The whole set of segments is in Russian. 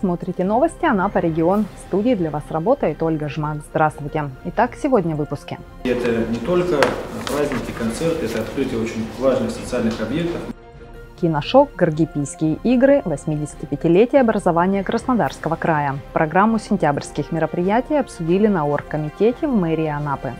Смотрите новости Анапа регион. В студии для вас работает Ольга Жмак. Здравствуйте. Итак, сегодня в выпуске. Это не только праздники, концерты, это открытие очень важных социальных объектов. Киношок «Гаргипийские игры. 85-летие образования Краснодарского края». Программу сентябрьских мероприятий обсудили на оргкомитете в мэрии Анапы.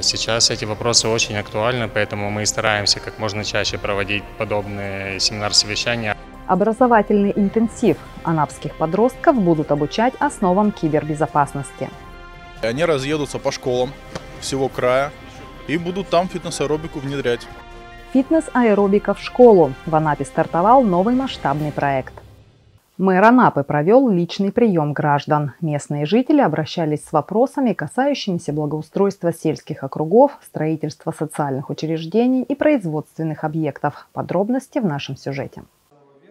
Сейчас эти вопросы очень актуальны, поэтому мы стараемся как можно чаще проводить подобные семинар-совещания. Образовательный интенсив анапских подростков будут обучать основам кибербезопасности. Они разъедутся по школам всего края и будут там фитнес-аэробику внедрять. Фитнес-аэробика в школу. В Анапе стартовал новый масштабный проект. Мэр Анапы провел личный прием граждан. Местные жители обращались с вопросами, касающимися благоустройства сельских округов, строительства социальных учреждений и производственных объектов. Подробности в нашем сюжете.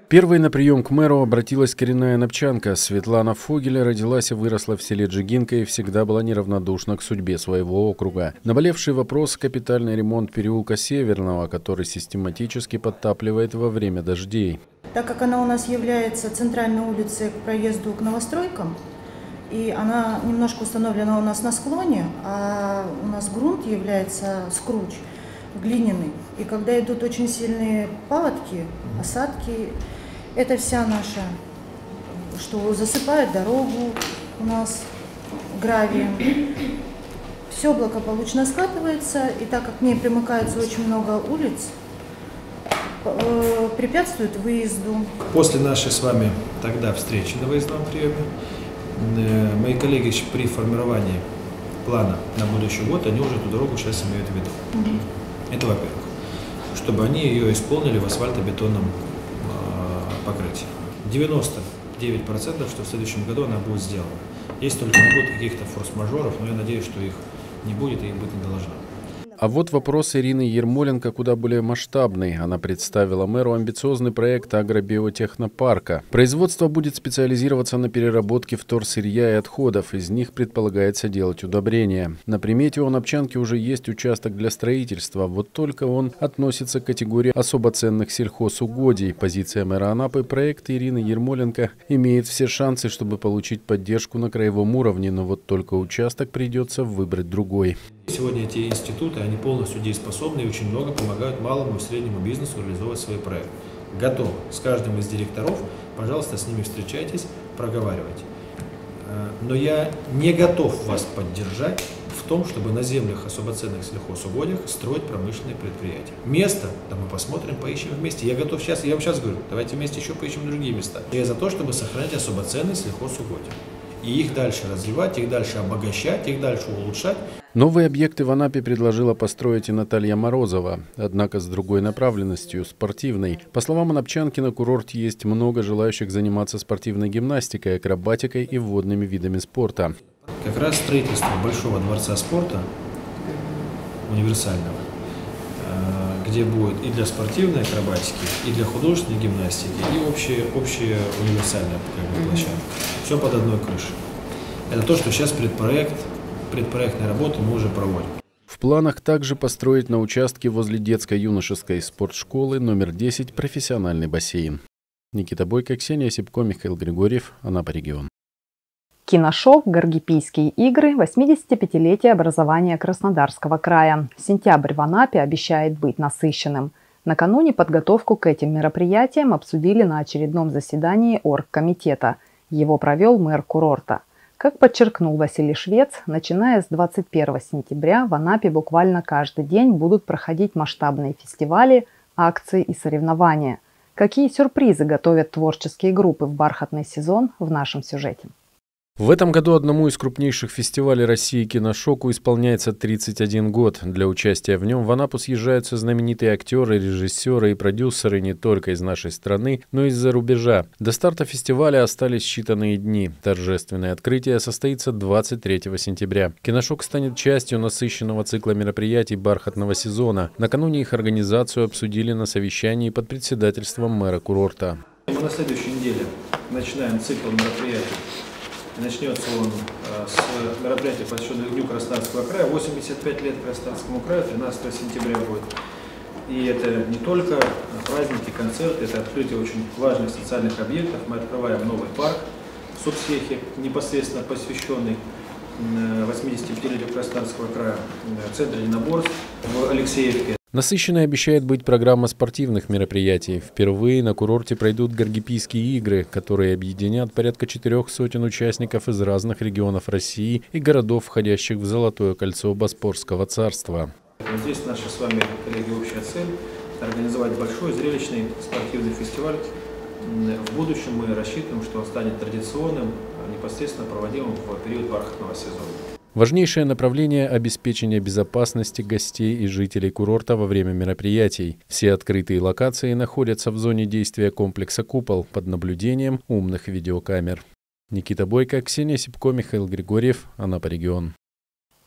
Первой на прием к мэру обратилась коренная напчанка. Светлана Фогеля родилась и выросла в селе Джигинка и всегда была неравнодушна к судьбе своего округа. Наболевший вопрос – капитальный ремонт переулка Северного, который систематически подтапливает во время дождей. Так как она у нас является центральной улицей к проезду к новостройкам, и она немножко установлена у нас на склоне, а у нас грунт является скруч глиняный. И когда идут очень сильные паводки, осадки, это вся наша, что засыпает дорогу у нас гравием. Все благополучно скатывается, и так как к ней примыкается очень много улиц, э, препятствует выезду. После нашей с вами тогда встречи на выездном приеме, э, мои коллеги при формировании плана на будущий год, они уже эту дорогу сейчас имеют в виду. Угу. Это во-первых. Чтобы они ее исполнили в асфальтобетонном покрытия. 99% что в следующем году она будет сделана. Есть только не будет каких-то форс-мажоров, но я надеюсь, что их не будет и их быть не должно. А вот вопрос Ирины Ермоленко куда более масштабный. Она представила мэру амбициозный проект агробиотехнопарка. Производство будет специализироваться на переработке вторсырья и отходов. Из них предполагается делать удобрения. На примете у Напчанки уже есть участок для строительства. Вот только он относится к категории особо ценных сельхозугодий. Позиция мэра Анапы проект Ирины Ермоленко имеет все шансы, чтобы получить поддержку на краевом уровне, но вот только участок придется выбрать другой. Сегодня эти институты, они полностью дееспособны и очень много помогают малому и среднему бизнесу реализовывать свои проекты. Готов. С каждым из директоров, пожалуйста, с ними встречайтесь, проговаривайте. Э, но я не готов вас поддержать в том, чтобы на землях особо ценных сельхозугодиях строить промышленные предприятия. Место, да мы посмотрим, поищем вместе. Я готов сейчас, я вам сейчас говорю, давайте вместе еще поищем другие места. Я за то, чтобы сохранять особо ценные сельхозугодия. И их дальше развивать, их дальше обогащать, их дальше улучшать. Новые объекты в Анапе предложила построить и Наталья Морозова, однако с другой направленностью – спортивной. По словам анапчанки, на курорте есть много желающих заниматься спортивной гимнастикой, акробатикой и водными видами спорта. Как раз строительство Большого дворца спорта, универсального, э, где будет и для спортивной акробатики, и для художественной гимнастики, и общая, общая универсальная как бы, площадка. Все под одной крышей. Это то, что сейчас предпроект предпроектной работы мы уже проводим. В планах также построить на участке возле детско-юношеской спортшколы номер 10 профессиональный бассейн. Никита Бойко, Ксения Сипко, Михаил Григорьев, Анапа регион. Киношоу «Гаргипийские игры. 85-летие образования Краснодарского края». Сентябрь в Анапе обещает быть насыщенным. Накануне подготовку к этим мероприятиям обсудили на очередном заседании оргкомитета. Его провел мэр курорта. Как подчеркнул Василий Швец, начиная с 21 сентября в Анапе буквально каждый день будут проходить масштабные фестивали, акции и соревнования. Какие сюрпризы готовят творческие группы в бархатный сезон в нашем сюжете? В этом году одному из крупнейших фестивалей России «Киношоку» исполняется 31 год. Для участия в нем в Анапу съезжаются знаменитые актеры, режиссеры и продюсеры не только из нашей страны, но и из-за рубежа. До старта фестиваля остались считанные дни. Торжественное открытие состоится 23 сентября. «Киношок» станет частью насыщенного цикла мероприятий бархатного сезона. Накануне их организацию обсудили на совещании под председательством мэра курорта. Мы на следующей неделе начинаем цикл мероприятий Начнется он э, с мероприятия, посвященного Дню Краснодарского края. 85 лет Краснодарскому краю, 13 сентября будет. И это не только праздники, концерты, это открытие очень важных социальных объектов. Мы открываем новый парк в Субсехе, непосредственно посвященный 85-летию Краснодарского края, центр единоборств в Алексеевке. Насыщенной обещает быть программа спортивных мероприятий. Впервые на курорте пройдут Гаргипийские игры, которые объединят порядка четырех сотен участников из разных регионов России и городов, входящих в Золотое кольцо Боспорского царства. Здесь наша с вами, коллеги, общая цель – организовать большой зрелищный спортивный фестиваль. В будущем мы рассчитываем, что он станет традиционным, непосредственно проводимым в период бархатного сезона. Важнейшее направление – обеспечение безопасности гостей и жителей курорта во время мероприятий. Все открытые локации находятся в зоне действия комплекса «Купол» под наблюдением умных видеокамер. Никита Бойко, Ксения Сипко, Михаил Григорьев, Анапа регион.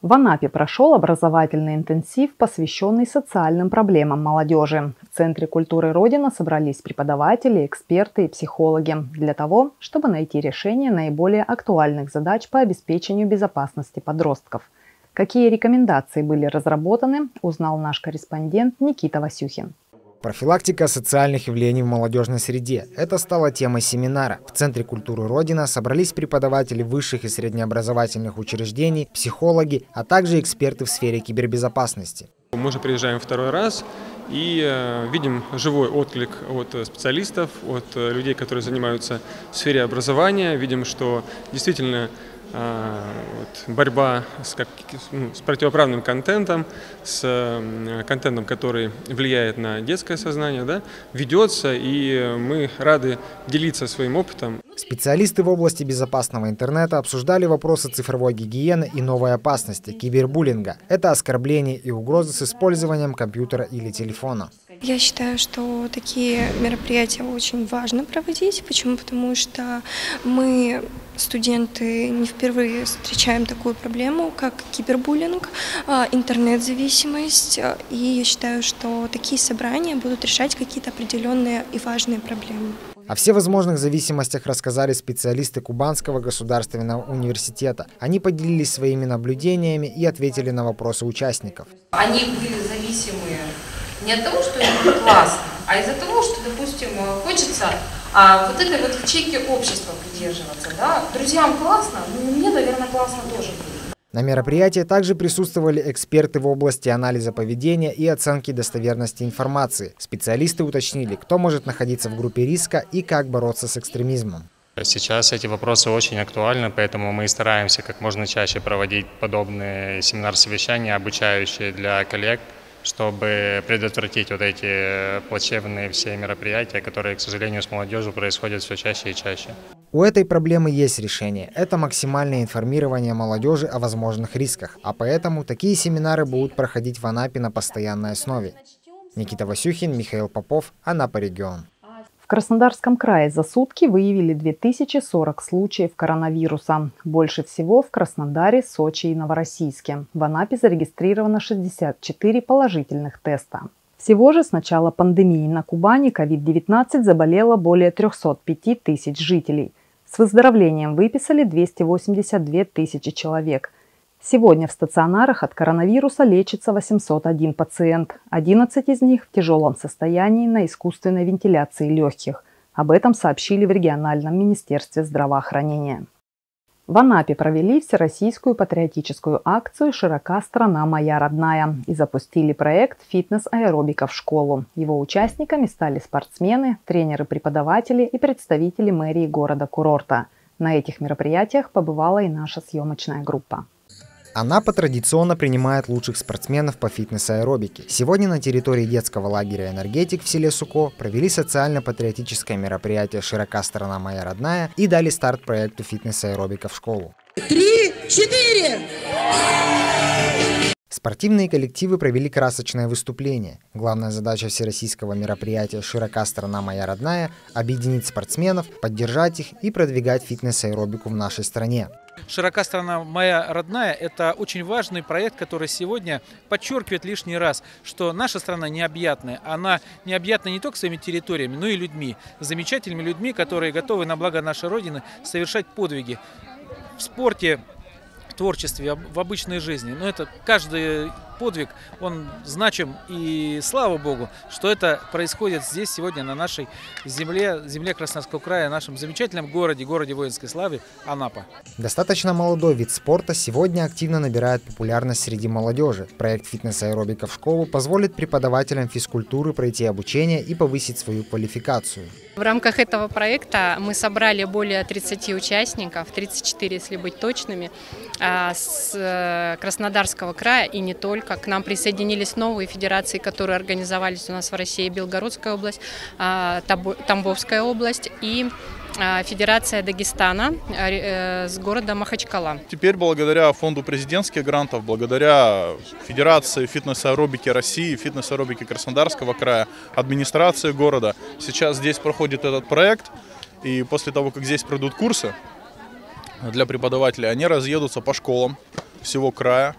В Анапе прошел образовательный интенсив, посвященный социальным проблемам молодежи. В Центре культуры Родина собрались преподаватели, эксперты и психологи для того, чтобы найти решение наиболее актуальных задач по обеспечению безопасности подростков. Какие рекомендации были разработаны, узнал наш корреспондент Никита Васюхин. Профилактика социальных явлений в молодежной среде – это стало темой семинара. В Центре культуры Родина собрались преподаватели высших и среднеобразовательных учреждений, психологи, а также эксперты в сфере кибербезопасности. Мы уже приезжаем второй раз и э, видим живой отклик от специалистов, от э, людей, которые занимаются в сфере образования. Видим, что действительно вот, борьба с, как, ну, с противоправным контентом, с контентом, который влияет на детское сознание, да, ведется, и мы рады делиться своим опытом. Специалисты в области безопасного интернета обсуждали вопросы цифровой гигиены и новой опасности – кибербуллинга. Это оскорбления и угрозы с использованием компьютера или телефона. Я считаю, что такие мероприятия очень важно проводить. Почему? Потому что мы, студенты, не впервые встречаем такую проблему, как кибербуллинг, а, интернет-зависимость. И я считаю, что такие собрания будут решать какие-то определенные и важные проблемы. О всевозможных зависимостях рассказали специалисты Кубанского государственного университета. Они поделились своими наблюдениями и ответили на вопросы участников. Они были зависимые не от того, что им классно, а из-за того, что, допустим, хочется а, вот этой вот ячейки общества придерживаться. Да? Друзьям классно, ну, мне, наверное, классно тоже будет. На мероприятии также присутствовали эксперты в области анализа поведения и оценки достоверности информации. Специалисты уточнили, кто может находиться в группе риска и как бороться с экстремизмом. Сейчас эти вопросы очень актуальны, поэтому мы стараемся как можно чаще проводить подобные семинар-совещания, обучающие для коллег, чтобы предотвратить вот эти плачевные все мероприятия, которые, к сожалению, с молодежью происходят все чаще и чаще. У этой проблемы есть решение. Это максимальное информирование молодежи о возможных рисках, а поэтому такие семинары будут проходить в Анапе на постоянной основе. Никита Васюхин, Михаил Попов, Анапа регион. Краснодарском крае за сутки выявили 2040 случаев коронавируса. Больше всего в Краснодаре, Сочи и Новороссийске. В Анапе зарегистрировано 64 положительных теста. Всего же с начала пандемии на Кубани COVID-19 заболело более 305 тысяч жителей. С выздоровлением выписали 282 тысячи человек – Сегодня в стационарах от коронавируса лечится 801 пациент. 11 из них в тяжелом состоянии на искусственной вентиляции легких. Об этом сообщили в региональном министерстве здравоохранения. В Анапе провели всероссийскую патриотическую акцию «Широка страна моя родная» и запустили проект «Фитнес-аэробика в школу». Его участниками стали спортсмены, тренеры-преподаватели и представители мэрии города-курорта. На этих мероприятиях побывала и наша съемочная группа. Анапа традиционно принимает лучших спортсменов по фитнес-аэробике. Сегодня на территории детского лагеря «Энергетик» в селе Суко провели социально-патриотическое мероприятие «Широка страна моя родная» и дали старт проекту фитнес-аэробика в школу. Три, четыре! Спортивные коллективы провели красочное выступление. Главная задача всероссийского мероприятия «Широка страна моя родная» – объединить спортсменов, поддержать их и продвигать фитнес-аэробику в нашей стране. «Широка страна моя родная» – это очень важный проект, который сегодня подчеркивает лишний раз, что наша страна необъятная. Она необъятна не только своими территориями, но и людьми. Замечательными людьми, которые готовы на благо нашей Родины совершать подвиги. В спорте, творчестве, в обычной жизни. Но это каждый подвиг, он значим. И слава Богу, что это происходит здесь сегодня на нашей земле, земле Краснодарского края, нашем замечательном городе, городе воинской славы Анапа. Достаточно молодой вид спорта сегодня активно набирает популярность среди молодежи. Проект фитнес-аэробика в школу позволит преподавателям физкультуры пройти обучение и повысить свою квалификацию. В рамках этого проекта мы собрали более 30 участников, 34, если быть точными, а, с э, Краснодарского края и не только. К нам присоединились новые федерации, которые организовались у нас в России, Белгородская область, а, Тамбовская область и а, Федерация Дагестана э, с города Махачкала. Теперь благодаря фонду президентских грантов, благодаря Федерации фитнес-аэробики России, фитнес-аэробики Краснодарского края, администрации города, сейчас здесь проходит этот проект. И после того, как здесь пройдут курсы для преподавателей, они разъедутся по школам всего края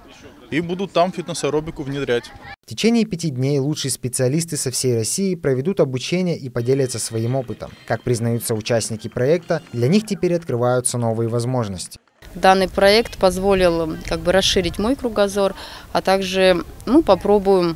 и будут там фитнес-аэробику внедрять. В течение пяти дней лучшие специалисты со всей России проведут обучение и поделятся своим опытом. Как признаются участники проекта, для них теперь открываются новые возможности. Данный проект позволил как бы расширить мой кругозор, а также ну, попробуем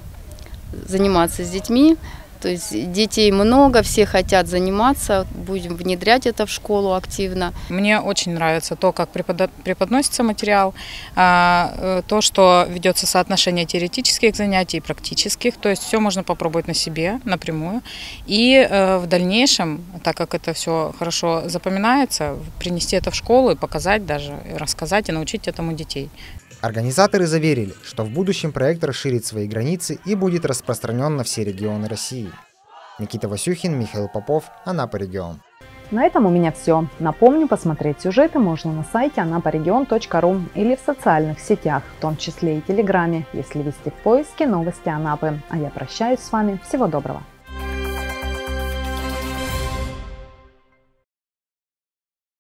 заниматься с детьми, то есть детей много, все хотят заниматься, будем внедрять это в школу активно. Мне очень нравится то, как преподносится материал, а, э, то, что ведется соотношение теоретических занятий и практических, то есть все можно попробовать на себе напрямую. И э, в дальнейшем, так как это все хорошо запоминается, принести это в школу и показать даже, рассказать и научить этому детей. Организаторы заверили, что в будущем проект расширит свои границы и будет распространен на все регионы России. Никита Васюхин, Михаил Попов, Анапа регион. На этом у меня все. Напомню, посмотреть сюжеты можно на сайте anaparegion.ru или в социальных сетях, в том числе и Телеграме, если вести в поиске новости Анапы. А я прощаюсь с вами. Всего доброго.